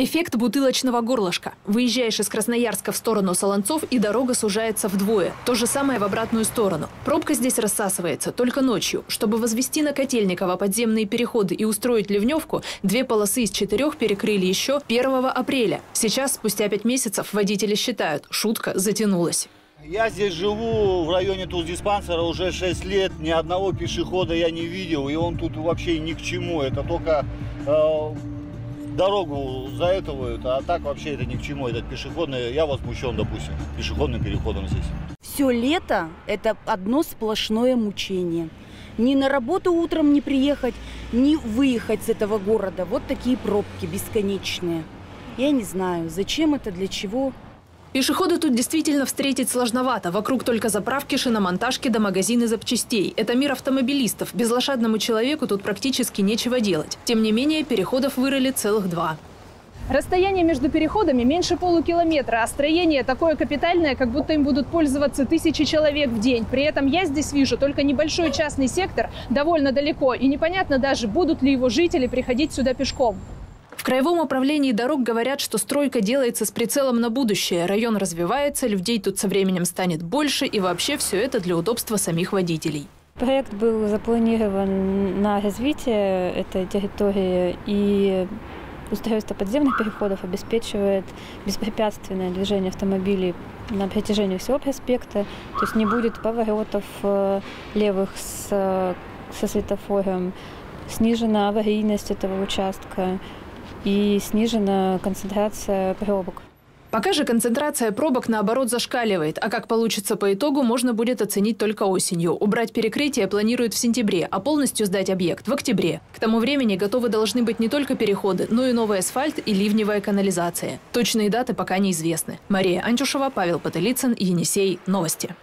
Эффект бутылочного горлышка. Выезжаешь из Красноярска в сторону Солонцов, и дорога сужается вдвое. То же самое в обратную сторону. Пробка здесь рассасывается только ночью. Чтобы возвести на Котельниково подземные переходы и устроить ливневку, две полосы из четырех перекрыли еще 1 апреля. Сейчас, спустя пять месяцев, водители считают, шутка затянулась. Я здесь живу в районе туздиспансера уже 6 лет. Ни одного пешехода я не видел. И он тут вообще ни к чему. Это только э, дорогу заэтывают. А так вообще это ни к чему. Этот пешеходный, я возмущен, допустим, пешеходным переходом здесь. Все лето – это одно сплошное мучение. Ни на работу утром не приехать, ни выехать с этого города. Вот такие пробки бесконечные. Я не знаю, зачем это, для чего. Пешеходы тут действительно встретить сложновато. Вокруг только заправки, шиномонтажки да магазины запчастей. Это мир автомобилистов. Безлошадному человеку тут практически нечего делать. Тем не менее, переходов вырыли целых два. Расстояние между переходами меньше полукилометра, а строение такое капитальное, как будто им будут пользоваться тысячи человек в день. При этом я здесь вижу только небольшой частный сектор, довольно далеко, и непонятно даже, будут ли его жители приходить сюда пешком. Краевом управлении дорог говорят, что стройка делается с прицелом на будущее. Район развивается, людей тут со временем станет больше, и вообще все это для удобства самих водителей. Проект был запланирован на развитие этой территории и устройство подземных переходов обеспечивает беспрепятственное движение автомобилей на протяжении всего проспекта. То есть не будет поворотов э, левых с, со светофором, снижена аварийность этого участка и снижена концентрация пробок. Пока же концентрация пробок, наоборот, зашкаливает. А как получится по итогу, можно будет оценить только осенью. Убрать перекрытие планируют в сентябре, а полностью сдать объект в октябре. К тому времени готовы должны быть не только переходы, но и новый асфальт и ливневая канализация. Точные даты пока неизвестны. Мария Антюшева, Павел Потылицын, Енисей. Новости.